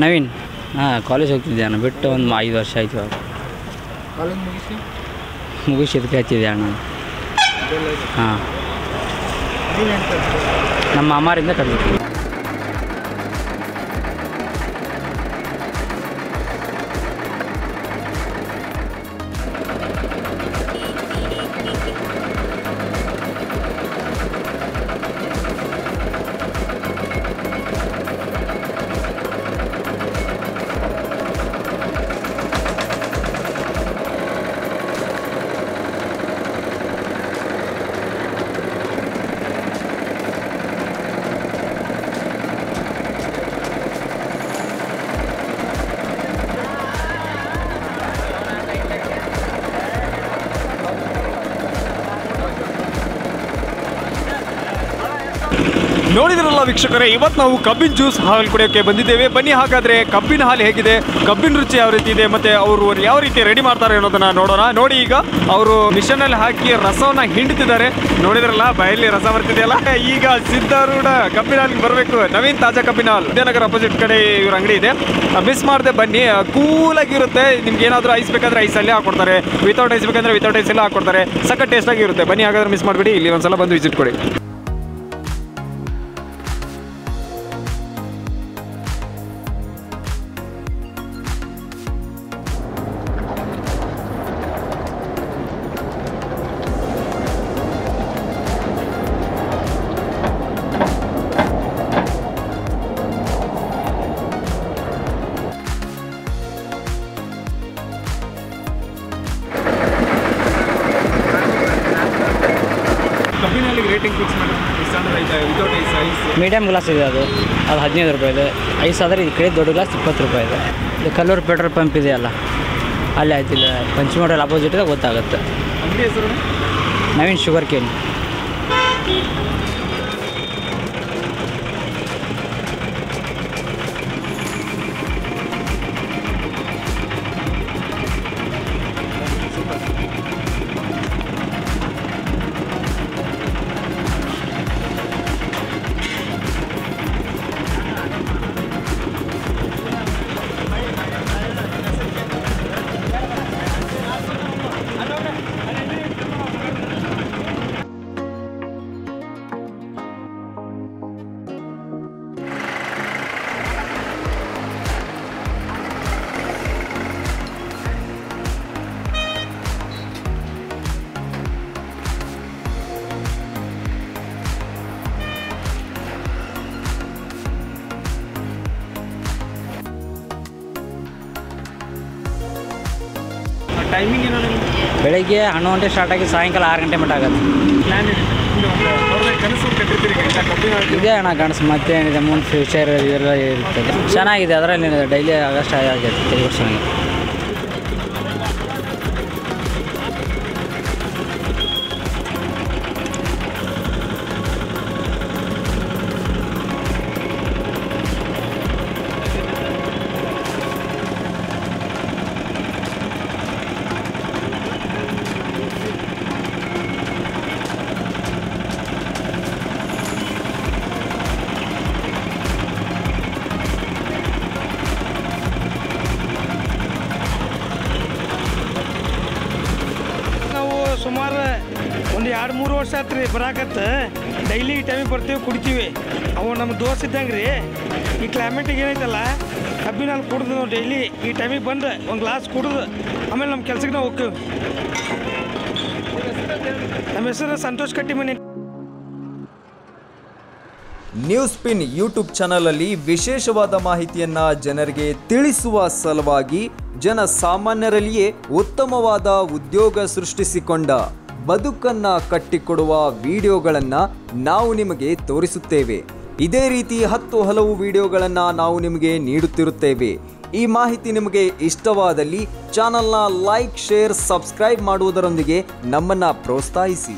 ನವೀನ್? ಹಾಂ ಕಾಲೇಜ್ ಹೋಗ್ತಿದ್ದೆ ಅಣ್ಣ ಬಿಟ್ಟು ಒಂದು ಐದು ವರ್ಷ ಆಯಿತು ಕಾಲೇಜ್ ಮುಗಿಸಿ? ಮುಗಿಸಿ ಇದಕ್ಕೆ ಹಚ್ಚಿದ್ದೆ ಅಣ್ಣ ಹಾಂ. ನಮ್ಮ ಅಮ್ಮರಿಂದ ಕಲಿತೀವಿ ನೋಡಿದ್ರಲ್ಲ ವೀಕ್ಷಕರೇ ಇವತ್ತು ನಾವು ಕಬ್ಬಿನ ಜ್ಯೂಸ್ ಹಾಲು ಕುಡಿಯೋಕೆ ಬಂದಿದ್ದೇವೆ. ಬನ್ನಿ ಹಾಗಾದ್ರೆ ಕಬ್ಬಿನ ಹಾಲು ಹೇಗಿದೆ? ಕಬ್ಬಿನ ರುಚಿ ಯಾವ ರೀತಿ ಇದೆ? ಮತ್ತೆ ಅವರು ಯಾವ ರೀತಿ ರೆಡಿ ಮಾಡ್ತಾರೆ ಅನ್ನೋದನ್ನ ನೋಡೋಣ. ನೋಡಿ ಈಗ ಅವರು ಮಿಷನಲ್ಲಿ ಹಾಕಿ ರಸವನ್ನ ಹಿಂಡ್ತಿದ್ದಾರೆ. ನೋಡಿದ್ರಲ್ಲ ಬಯಲಿ ರಸ ಬರ್ತಿದೆಯಲ್ಲ? ಈಗ ಸಿದ್ಧಾರೂಢ ಕಬ್ಬಿನ ಹಾಲಿಗೆ ಬರಬೇಕು. ನವೀನ್ ತಾಜಾ ಕಬ್ಬಿನ ಹಾಲು. ವಿದ್ಯಾನಗರ ಅಪೋಸಿಟ್ ಕಡೆ ಇವ್ರ ಅಂಗಡಿ ಇದೆ. ಮಿಸ್ ಮಾಡದೆ ಬನ್ನಿ. ಕೂಲ್ ಆಗಿರುತ್ತೆ ನಿಮ್ಗೆ ಏನಾದರೂ ಐಸ್ ಬೇಕಾದ್ರೆ ಐಸ್ ಅಲ್ಲೇ ಹಾಕೊಡ್ತಾರೆ. ವಿತೌಟ್ ಐಸ್ ಬೇಕಂದ್ರೆ ವಿತೌಟ್ ಐಸ್ ಎಲ್ಲ ಹಾಕೊಡ್ತಾರೆ. ಸಖತ್ ಟೇಸ್ಟ್ ಆಗಿರುತ್ತೆ. ಬನ್ನಿ ಹಾಗಾದ್ರೆ ಮಿಸ್ ಮಾಡಿಬಿಡಿ. ಇಲ್ಲಿ ಒಂದ್ಸಲ ಬಂದು ವಿಸಿಟ್ ಕೊಡಿ. Without ice ice medium glass ಇದೆ ಅದು. ಅದು ಹದಿನೈದು ರೂಪಾಯಿ ಇದೆ. ಐಸ್ ಆದರೆ ಈ ಕಡೆ ದೊಡ್ಡ ಗ್ಲಾಸ್ ಇಪ್ಪತ್ತು ರೂಪಾಯಿ ಇದೆ. ಇದು ಕಲ್ಲೂರು ಪೆಟ್ರೋಲ್ ಪಂಪ್ ಇದೆಯಲ್ಲ ಅಲ್ಲಿ. ಆಯ್ತಿಲ್ಲ ಪಂಚಮೋಟಲ್ ಅಪೋಸಿಟ್ ಇದೆ ಗೊತ್ತಾಗುತ್ತೆ. ಅಂಗಡಿ ಹೆಸರು? ನವೀನ್ ಶುಗರ್ ಕೇನ್ ಟೈಮಿಂಗ್ ಏನೋ ನಿಮ್ಗೆ ಬೆಳಗ್ಗೆ ಹನ್ನೊಂದು ಗಂಟೆ ಸ್ಟಾರ್ಟ್ ಆಗಿ ಸಾಯಂಕಾಲ ಆರು ಗಂಟೆ ಮಟ್ಟ ಆಗುತ್ತೆ. ಪ್ಲಾನ್ ಇದೆ ಅವ್ರದ್ದು ಕನಸು ಕಟ್ಟಿರ್ತೀರಿ ಇದೆ ಅಣ್ಣ ಕಾಣಿಸ್ ಮತ್ತೇನಿದೆ ಮುಂದೆ ಫ್ಯೂಚರ್ ಇದೆಲ್ಲ ಇರ್ತದೆ. ಚೆನ್ನಾಗಿದೆ ಅದರಲ್ಲಿ ಡೈಲಿ ಆಗಸ್ಟ್ ಆಗಿರುತ್ತೆ ತೆಗೆ ವರ್ಷನಾಗೆ ಸುಮಾರು ಒಂದು ಎರಡು ಮೂರು ವರ್ಷ ಆಯ್ತು ರೀ ಬರಾಕತ್ತ. ಡೈಲಿ ಈ ಟೈಮಿಗೆ ಬರ್ತೀವಿ, ಕುಡಿತೀವಿ. ಅವು ನಮ್ಮ ದೋಸ್ತ ಇದ್ದಂಗೆ ರೀ. ಈ ಕ್ಲೈಮೇಟಿಗೆ ಏನೈತಲ್ಲ, ಕಬ್ಬಿನ ಅಲ್ಲಿ ಕುಡ್ದು ನಾವು ಡೈಲಿ ಈ ಟೈಮಿಗೆ ಬಂದು ಒಂದು ಗ್ಲಾಸ್ ಕುಡಿದು ಆಮೇಲೆ ನಮ್ಮ ಕೆಲ್ಸಕ್ಕೆ ನಾವು ಹೋಗ್ತೀವಿ. ನಮ್ಮ ಹೆಸರು ಸಂತೋಷ್ ಕಟ್ಟಿ ಮನೆ ನ್ಯೂಸ್ ಪಿನ್ ಯೂಟ್ಯೂಬ್ ಚಾನಲಲ್ಲಿ ವಿಶೇಷವಾದ ಮಾಹಿತಿಯನ್ನ ಜನರಿಗೆ ತಿಳಿಸುವ ಸಲುವಾಗಿ ಜನ ಸಾಮಾನ್ಯರಲ್ಲಿಯೇ ಉತ್ತಮವಾದ ಉದ್ಯೋಗ ಸೃಷ್ಟಿಸಿಕೊಂಡ ಬದುಕನ್ನ ಕಟ್ಟಿಕೊಡುವ ವಿಡಿಯೋಗಳನ್ನ ನಾವು ನಿಮಗೆ ತೋರಿಸುತ್ತೇವೆ. ಇದೇ ರೀತಿ ಹತ್ತು ಹಲವು ವಿಡಿಯೋಗಳನ್ನ ನಾವು ನಿಮಗೆ ನೀಡುತ್ತಿರುತ್ತೇವೆ. ಈ ಮಾಹಿತಿ ನಿಮಗೆ ಇಷ್ಟವಾದಲ್ಲಿ ಚಾನಲ್ನ ಲೈಕ್, ಶೇರ್, ಸಬ್ಸ್ಕ್ರೈಬ್ ಮಾಡುವುದರೊಂದಿಗೆ ನಮ್ಮನ್ನ ಪ್ರೋತ್ಸಾಹಿಸಿ.